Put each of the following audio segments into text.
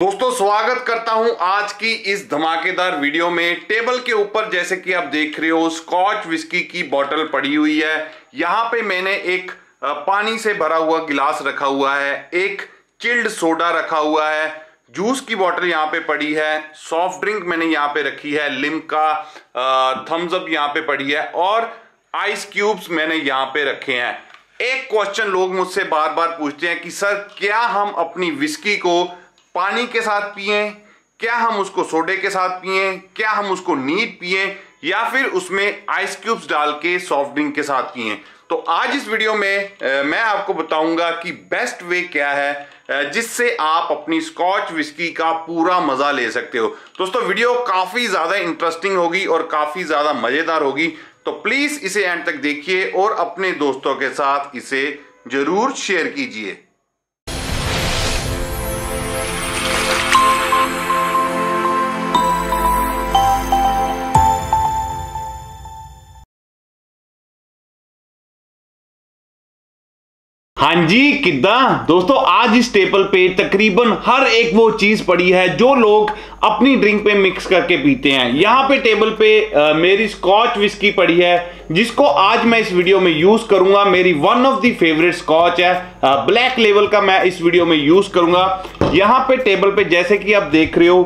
दोस्तों, स्वागत करता हूँ आज की इस धमाकेदार वीडियो में। टेबल के ऊपर, जैसे कि आप देख रहे हो, स्कॉच विस्की की बोतल पड़ी हुई है। यहाँ पे मैंने एक पानी से भरा हुआ गिलास रखा हुआ है। एक चिल्ड सोडा रखा हुआ है। जूस की बोतल यहाँ पे पड़ी है। सॉफ्ट ड्रिंक मैंने यहाँ पे रखी है। लिमका थम्स अप यहाँ पे पड़ी है। और आइस क्यूब्स मैंने यहाँ पे रखे हैं। एक क्वेश्चन लोग मुझसे बार बार पूछते हैं कि, सर, क्या हम अपनी विस्की को पानी के साथ पिए, क्या हम उसको सोडे के साथ पिए, क्या हम उसको नीट पिए, या फिर उसमें आइस क्यूब्स डाल के सॉफ्ट ड्रिंक के साथ पिए। तो आज इस वीडियो में मैं आपको बताऊँगा कि बेस्ट वे क्या है जिससे आप अपनी स्कॉच विस्की का पूरा मज़ा ले सकते हो। दोस्तों वीडियो काफ़ी ज़्यादा इंटरेस्टिंग होगी और काफ़ी ज़्यादा मज़ेदार होगी। तो प्लीज़ इसे एंड तक देखिए और अपने दोस्तों के साथ इसे ज़रूर शेयर कीजिए। हाँ जी किदा दोस्तों, आज इस टेबल पे तकरीबन हर एक वो चीज़ पड़ी है जो लोग अपनी ड्रिंक पे मिक्स करके पीते हैं। यहाँ पे टेबल पे आ, मेरी स्कॉच विस्की पड़ी है जिसको आज मैं इस वीडियो में यूज़ करूँगा। मेरी one of the favourite scotch है। आ, ब्लैक लेवल का मैं इस वीडियो में यूज़ करूँगा। यहाँ पे टेबल पे जैसे कि आप देख रहे हो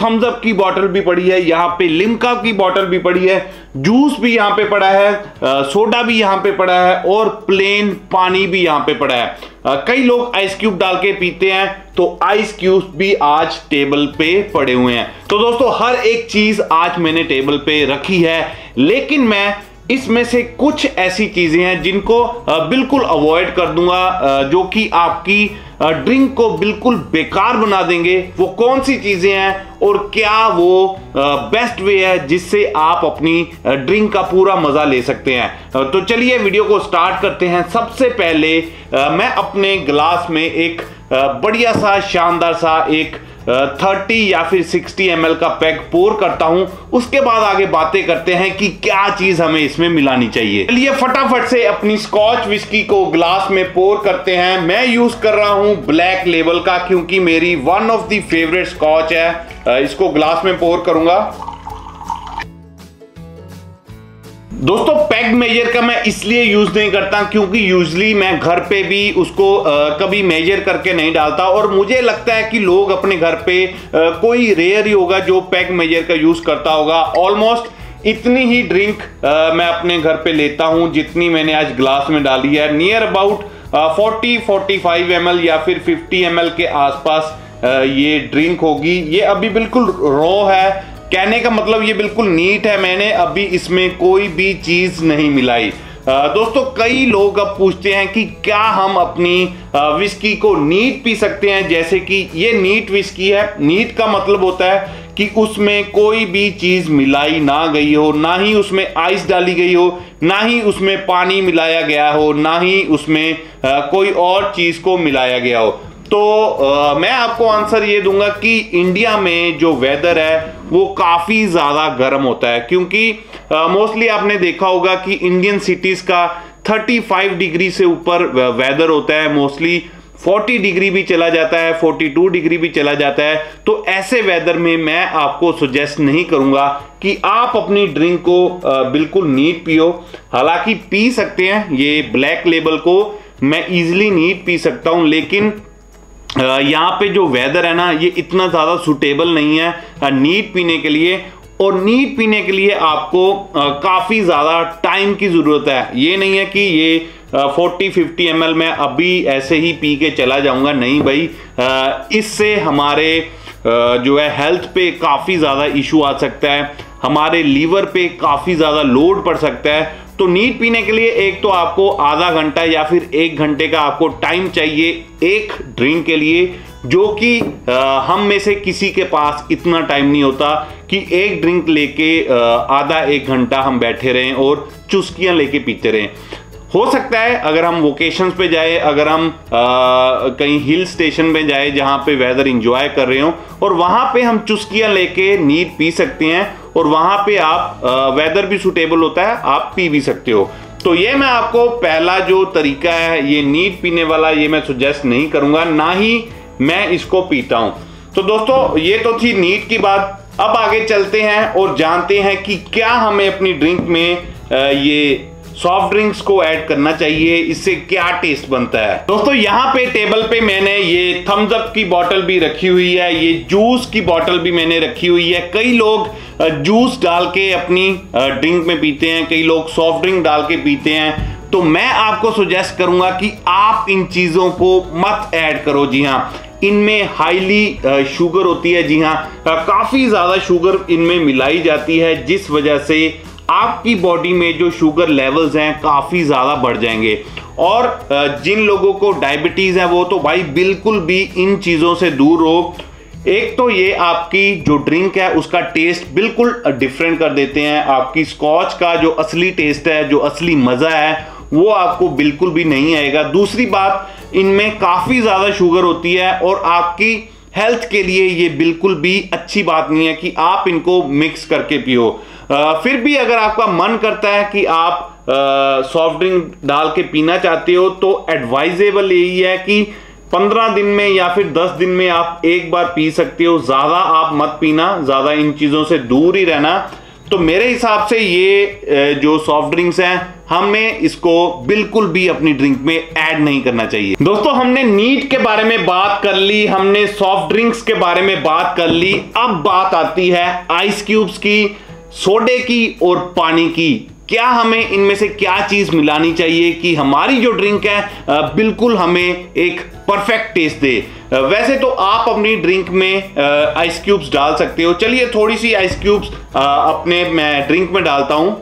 थम्स अप की बॉटल भी पड़ी है। यहाँ पे लिमका की बॉटल भी पड़ी है। जूस भी यहाँ पे पड़ा है। सोडा भी यहाँ पे पड़ा है और प्लेन पानी भी यहाँ पे पड़ा है। कई लोग आइस क्यूब डाल के पीते हैं तो आइस क्यूब भी आज टेबल पे पड़े हुए हैं। तो दोस्तों, हर एक चीज़ आज मैंने टेबल पे रखी है, लेकिन मैं इसमें से कुछ ऐसी चीज़ें हैं जिनको बिल्कुल अवॉइड कर दूँगा जो कि आपकी ड्रिंक को बिल्कुल बेकार बना देंगे। वो कौन सी चीज़ें हैं और क्या वो बेस्ट वे है जिससे आप अपनी ड्रिंक का पूरा मज़ा ले सकते हैं। तो चलिए वीडियो को स्टार्ट करते हैं। सबसे पहले मैं अपने ग्लास में एक बढ़िया सा, शानदार सा एक थर्टी या फिर सिक्सटी एम का पैक पोर करता हूँ। उसके बाद आगे बातें करते हैं कि क्या चीज़ हमें इसमें मिलानी चाहिए। चलिए फटाफट से अपनी स्कॉच विस्की को ग्लास में पोर करते हैं। मैं यूज़ कर रहा हूँ ब्लैक लेवल का, क्योंकि मेरी one of the favourite scotch है। इसको ग्लास में पोर करूँगा। दोस्तों पैग मेजर का मैं इसलिए यूज़ नहीं करता क्योंकि यूजली मैं घर पे भी उसको आ, कभी मेजर करके नहीं डालता और मुझे लगता है कि लोग अपने घर पे आ, कोई रेयर ही होगा जो पैग मेजर का यूज़ करता होगा। ऑलमोस्ट इतनी ही ड्रिंक आ, मैं अपने घर पे लेता हूँ जितनी मैंने आज ग्लास में डाली है। Near about forty forty five M या फिर फिफ्टी एम के आसपास ये ड्रिंक होगी। ये अभी बिल्कुल रॉ है। कहने का मतलब ये बिल्कुल नीट है मैंने अभी इसमें कोई भी चीज़ नहीं मिलाई। दोस्तों कई लोग अब पूछते हैं कि क्या हम अपनी विस्की को नीट पी सकते हैं? जैसे कि ये नीट विस्की है नीट का मतलब होता है कि उसमें कोई भी चीज़ मिलाई ना गई हो ना ही उसमें आइस डाली गई हो ना ही उसमें पानी मिलाया गया हो ना ही उसमें कोई और चीज़ को मिलाया गया हो। तो आ, मैं आपको आंसर ये दूँगा कि इंडिया में जो वेदर है वो काफ़ी ज़्यादा गर्म होता है, क्योंकि मोस्टली आपने देखा होगा कि इंडियन सिटीज़ का 35 डिग्री से ऊपर वेदर होता है मोस्टली 40 डिग्री भी चला जाता है 42 डिग्री भी चला जाता है। तो ऐसे वेदर में मैं आपको सुजेस्ट नहीं करूँगा कि आप अपनी ड्रिंक को बिल्कुल नीट पियो। हालाँकि पी सकते हैं, ये ब्लैक लेबल को मैं इजिली नीट पी सकता हूँ, लेकिन यहाँ पे जो वेदर है ना, ये इतना ज़्यादा सुटेबल नहीं है नीट पीने के लिए। और नीट पीने के लिए आपको काफ़ी ज़्यादा टाइम की ज़रूरत है। ये नहीं है कि ये फोर्टी फिफ्टी एम मैं अभी ऐसे ही पी के चला जाऊँगा। नहीं भाई इससे हमारे जो है हेल्थ पे काफ़ी ज़्यादा इशू आ सकता है। हमारे लीवर पे काफ़ी ज़्यादा लोड पड़ सकता है। तो नीट पीने के लिए एक तो आपको आधा घंटा या फिर एक घंटे का आपको टाइम चाहिए एक ड्रिंक के लिए, जो कि हम में से किसी के पास इतना टाइम नहीं होता कि एक ड्रिंक लेके आधा एक घंटा हम बैठे रहें और चुस्कियाँ लेके पीते रहें। हो सकता है अगर हम वोकेशन पे जाए अगर हम आ, कहीं हिल स्टेशन पे जाए जहाँ पे वेदर इंजॉय कर रहे हो और वहाँ पे हम चुस्कियाँ लेके नीट पी सकते हैं और वहाँ पे आप आ, वेदर भी सुटेबल होता है आप पी भी सकते हो। तो ये मैं आपको पहला जो तरीका है ये नीट पीने वाला ये मैं सुजेस्ट नहीं करूँगा ना ही मैं इसको पीता हूँ। तो दोस्तों ये तो थी नीट की बात। अब आगे चलते हैं और जानते हैं कि क्या हमें अपनी ड्रिंक में ये सॉफ्ट ड्रिंक्स को ऐड करना चाहिए, इससे क्या टेस्ट बनता है? दोस्तों, यहाँ पे टेबल पे मैंने ये थम्स अप की बॉटल भी रखी हुई है, ये जूस की बॉटल भी मैंने रखी हुई है। कई लोग जूस डाल के अपनी ड्रिंक में पीते हैं, कई लोग सॉफ्ट ड्रिंक डाल के पीते हैं। तो मैं आपको सुजेस्ट करूँगा कि आप इन चीज़ों को मत ऐड करो जी हाँ। इनमें हाईली शुगर होती है जी हाँ। काफ़ी ज़्यादा शुगर इनमें मिलाई जाती है, जिस वजह से आपकी बॉडी में जो शुगर लेवल्स हैं काफ़ी ज़्यादा बढ़ जाएँगे। और जिन लोगों को डायबिटीज़ है वो तो भाई बिल्कुल भी इन चीज़ों से दूर हो एक तो ये आपकी जो ड्रिंक है उसका टेस्ट बिल्कुल डिफरेंट कर देते हैं। आपकी स्कॉच का जो असली टेस्ट है, जो असली मज़ा है, वो आपको बिल्कुल भी नहीं आएगा। दूसरी बात, इनमें काफ़ी ज़्यादा शुगर होती है और आपकी हेल्थ के लिए ये बिल्कुल भी अच्छी बात नहीं है कि आप इनको मिक्स करके पियो। फिर भी अगर आपका मन करता है कि आप सॉफ्ट ड्रिंक डाल के पीना चाहते हो तो एडवाइजेबल यही है कि पंद्रह दिन में या फिर दस दिन में आप एक बार पी सकते हो। ज़्यादा आप मत पीना, ज़्यादा इन चीज़ों से दूर ही रहना। तो मेरे हिसाब से ये जो सॉफ्ट ड्रिंक्स हैं हमें इसको बिल्कुल भी अपनी ड्रिंक में ऐड नहीं करना चाहिए। दोस्तों, हमने नीट के बारे में बात कर ली, हमने सॉफ्ट ड्रिंक्स के बारे में बात कर ली। अब बात आती है आइस क्यूब्स की। सोडे की और पानी की। क्या हमें इनमें से क्या चीज़ मिलानी चाहिए कि हमारी जो ड्रिंक है बिल्कुल हमें एक परफेक्ट टेस्ट दे। वैसे तो आप अपनी ड्रिंक में आइस क्यूब्स डाल सकते हो। चलिए थोड़ी सी आइस क्यूब्स अपने मैं ड्रिंक में डालता हूँ।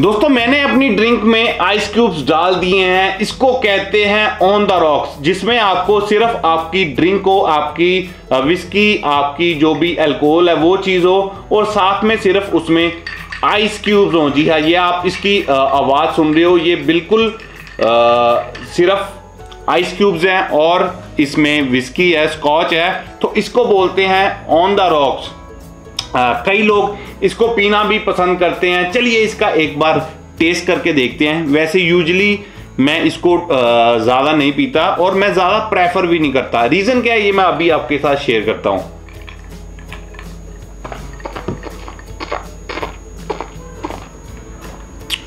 दोस्तों मैंने अपनी ड्रिंक में आइस क्यूब्स डाल दिए हैं। इसको कहते हैं ऑन द रॉक्स जिसमें आपको सिर्फ़ आपकी ड्रिंक हो आपकी विस्की आपकी जो भी अल्कोहल है वो चीज़ हो और साथ में सिर्फ़ उसमें आइस क्यूब्स हो। जी हाँ ये आप इसकी आवाज़ सुन रहे हो। ये बिल्कुल आ, सिर्फ़ आइस क्यूब्स हैं और इसमें विस्की है स्कॉच है। तो इसको बोलते हैं ऑन द रॉक्स कई लोग इसको पीना भी पसंद करते हैं। चलिए इसका एक बार टेस्ट करके देखते हैं। वैसे यूजली मैं इसको ज़्यादा नहीं पीता और मैं ज़्यादा प्रेफर भी नहीं करता। रीज़न क्या है ये मैं अभी आपके साथ शेयर करता हूँ।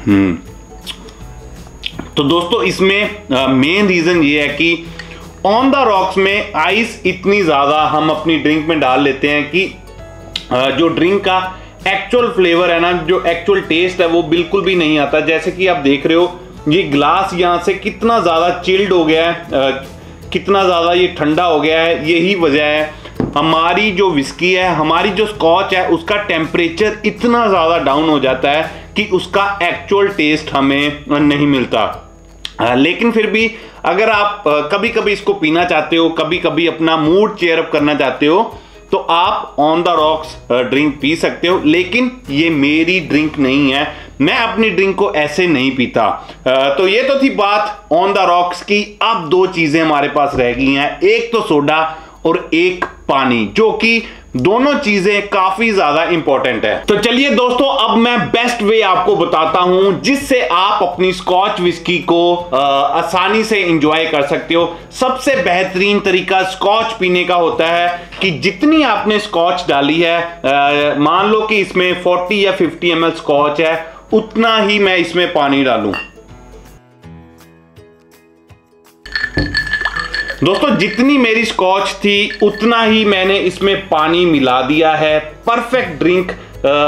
हम्म। तो दोस्तों, इसमें मेन रीज़न ये है कि ऑन द रॉक्स में आइस इतनी ज़्यादा हम अपनी ड्रिंक में डाल लेते हैं कि जो ड्रिंक का एक्चुअल फ्लेवर है ना, जो एक्चुअल टेस्ट है, वो बिल्कुल भी नहीं आता। जैसे कि आप देख रहे हो, ये ग्लास यहाँ से कितना ज़्यादा चिल्ड हो गया है कितना ज़्यादा ये ठंडा हो गया है, यही वजह है। हमारी जो विस्की है, हमारी जो स्कॉच है, उसका टेम्परेचर इतना ज़्यादा डाउन हो जाता है कि उसका एक्चुअल टेस्ट हमें नहीं मिलता। लेकिन फिर भी अगर आप कभी कभी इसको पीना चाहते हो कभी कभी अपना मूड चेयरअप करना चाहते हो तो आप ऑन द रॉक्स ड्रिंक पी सकते हो लेकिन ये मेरी ड्रिंक नहीं है। मैं अपनी ड्रिंक को ऐसे नहीं पीता। Uh, तो ये तो थी बात ऑन द रॉक्स की। अब दो चीज़ें हमारे पास रह गई हैं। एक तो सोडा और एक पानी जो कि दोनों चीज़ें काफ़ी ज़्यादा इंपॉर्टेंट है। तो चलिए दोस्तों अब मैं बेस्ट वे आपको बताता हूँ जिससे आप अपनी स्कॉच विस्की को आ, आसानी से इंजॉय कर सकते हो। सबसे बेहतरीन तरीका स्कॉच पीने का होता है कि जितनी आपने स्कॉच डाली है मान लो कि इसमें 40 या 50 एम स्कॉच है उतना ही मैं इसमें पानी डालूं। दोस्तों, जितनी मेरी स्कॉच थी, उतना ही मैंने इसमें पानी मिला दिया है। परफेक्ट ड्रिंक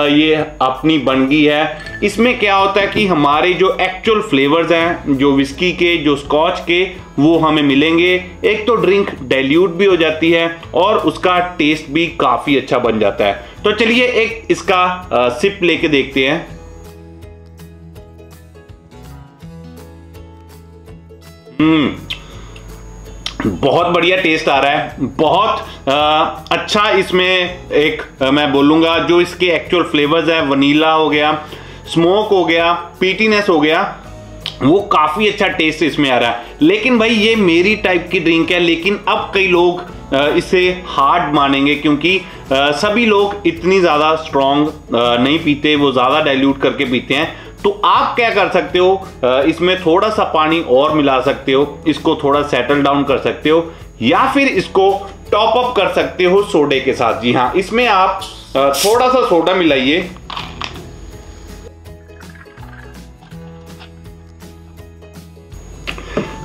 ये अपनी बन गई है। इसमें क्या होता है कि हमारे जो एक्चुअल फ्लेवर्स हैं, जो विस्की के, जो स्कॉच के, वो हमें मिलेंगे। एक तो ड्रिंक डाइल्यूट भी हो जाती है और उसका टेस्ट भी काफ़ी अच्छा बन जाता है। तो चलिए एक इसका सिप लेके देखते हैं। हम्म। बहुत बढ़िया टेस्ट आ रहा है। बहुत आ, अच्छा इसमें एक आ, मैं बोलूँगा जो इसके एक्चुअल फ्लेवर्स है वनीला हो गया स्मोक हो गया पीटीनेस हो गया वो काफ़ी अच्छा टेस्ट इसमें आ रहा है। लेकिन भाई ये मेरी टाइप की ड्रिंक है लेकिन अब कई लोग इसे हार्ड मानेंगे क्योंकि सभी लोग इतनी ज़्यादा स्ट्रॉन्ग नहीं पीते वो ज़्यादा डाइल्यूट करके पीते हैं। तो आप क्या कर सकते हो? इसमें थोड़ा सा पानी और मिला सकते हो। इसको थोड़ा सेटल डाउन कर सकते हो। या फिर इसको टॉप अप कर सकते हो सोडे के साथ। जी हाँ इसमें आप थोड़ा सा सोडा मिलाइए।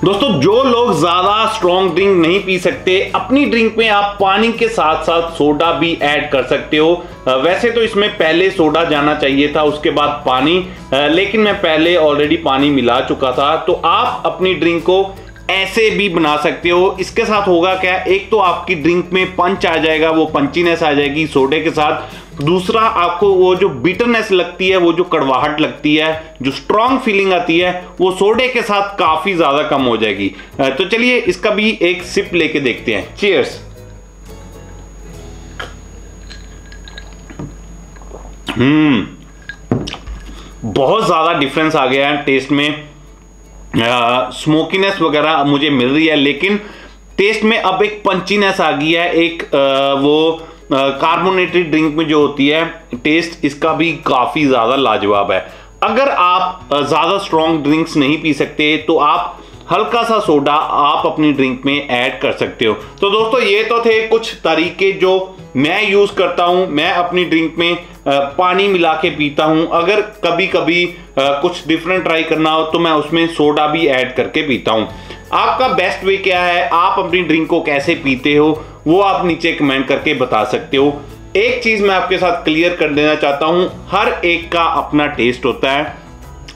दोस्तों, जो लोग ज़्यादा स्ट्रॉन्ग ड्रिंक नहीं पी सकते, अपनी ड्रिंक में आप पानी के साथ साथ सोडा भी ऐड कर सकते हो। वैसे तो इसमें पहले सोडा जाना चाहिए था, उसके बाद पानी। लेकिन मैं पहले ऑलरेडी पानी मिला चुका था तो आप अपनी ड्रिंक को ऐसे भी बना सकते हो। इसके साथ होगा क्या? एक तो आपकी ड्रिंक में पंच आ जाएगा, वो पंचीनेस आ जाएगी सोडे के साथ। दूसरा आपको वो जो बिटरनेस लगती है वो जो कड़वाहट लगती है जो स्ट्रॉन्ग फीलिंग आती है वो सोडे के साथ काफ़ी ज़्यादा कम हो जाएगी। तो चलिए इसका भी एक सिप लेके देखते हैं। Cheers hmm. बहुत ज़्यादा डिफरेंस आ गया है टेस्ट में। स्मोकीनेस वगैरह मुझे मिल रही है लेकिन टेस्ट में अब एक पंचीनेस आ गई है एक आ, वो कार्बोनेटेड ड्रिंक में जो होती है टेस्ट इसका भी काफ़ी ज़्यादा लाजवाब है। अगर आप ज़्यादा स्ट्रॉन्ग ड्रिंक्स नहीं पी सकते तो आप हल्का सा सोडा आप अपनी ड्रिंक में ऐड कर सकते हो। तो दोस्तों, ये तो थे कुछ तरीके जो मैं यूज़ करता हूँ, मैं अपनी ड्रिंक में पानी मिला के पीता हूँ। अगर कभी कभी कुछ डिफरेंट ट्राई करना हो तो मैं उसमें सोडा भी ऐड करके पीता हूँ। आपका बेस्ट वे क्या है? आप अपनी ड्रिंक को कैसे पीते हो? वो आप नीचे कमेंट करके बता सकते हो। एक चीज़ मैं आपके साथ क्लियर कर देना चाहता हूँ, हर एक का अपना टेस्ट होता है,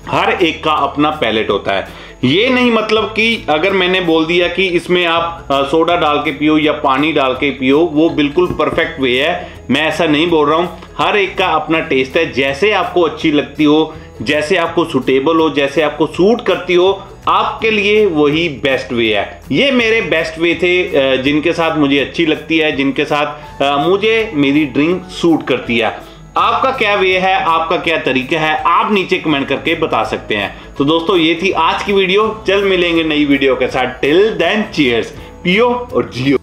हर एक का अपना पैलेट होता है। ये नहीं मतलब कि अगर मैंने बोल दिया कि इसमें आप सोडा डाल के पियो या पानी डाल के पियो, वो बिल्कुल परफेक्ट वे है। मैं ऐसा नहीं बोल रहा हूँ। हर एक का अपना टेस्ट है। जैसे आपको अच्छी लगती हो, जैसे आपको सुटेबल हो, जैसे आपको सूट करती हो आपके लिए वही बेस्ट वे है। ये मेरे बेस्ट वे थे जिनके साथ मुझे अच्छी लगती है, जिनके साथ मुझे मेरी ड्रीम सूट करती है। आपका क्या वे है, आपका क्या तरीका है, आप नीचे कमेंट करके बता सकते हैं। तो दोस्तों, ये थी आज की वीडियो जल्द मिलेंगे नई वीडियो के साथ। टिल देन चीयर्स पियो और जियो।